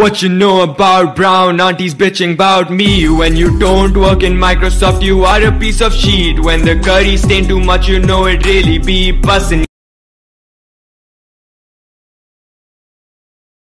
What you know about brown aunties bitching about me? When you don't work in Microsoft you are a piece of shit. When the curry stain too much you know it really be bussin'